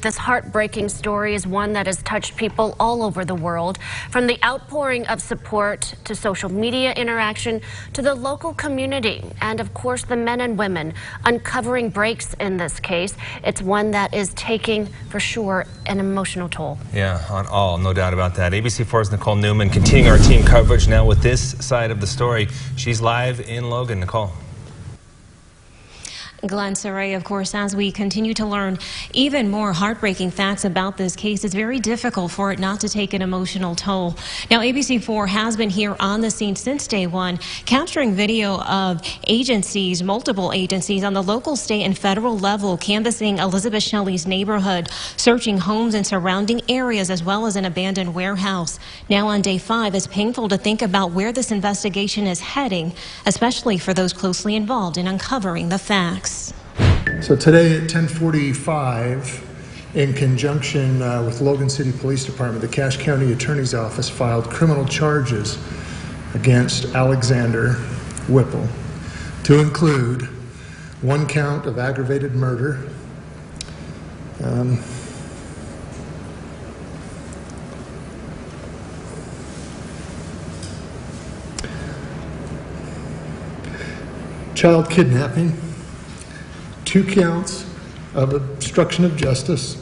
This heartbreaking story is one that has touched people all over the world, from the outpouring of support to social media interaction to the local community, and of course the men and women uncovering breaks in this case. It's one that is taking, for sure, an emotional toll. Yeah, on all, no doubt about that. ABC4's Nicole Newman continuing our team coverage now with this side of the story. She's live in Logan. Nicole. Glenn Saray, of course, as we continue to learn even more heartbreaking facts about this case, it's very difficult for it not to take an emotional toll. Now, ABC4 has been here on the scene since day one, capturing video of agencies, multiple agencies on the local, state, and federal level canvassing Elizabeth Shelley's neighborhood, searching homes and surrounding areas, as well as an abandoned warehouse. Now, on day five, it's painful to think about where this investigation is heading, especially for those closely involved in uncovering the facts. So today at 1045, in conjunction uh, with Logan City Police Department, the Cache County Attorney's Office filed criminal charges against Alexander Whipple to include one count of aggravated murder, um, child kidnapping, two counts of obstruction of justice,